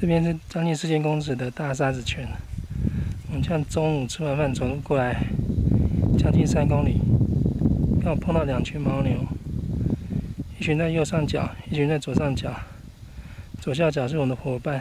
这边是将近四千公尺的大沙子泉。我们这样中午吃完饭走路过来，将近三公里，刚好碰到两群牦牛，一群在右上角，一群在左上角。左下角是我们的伙伴。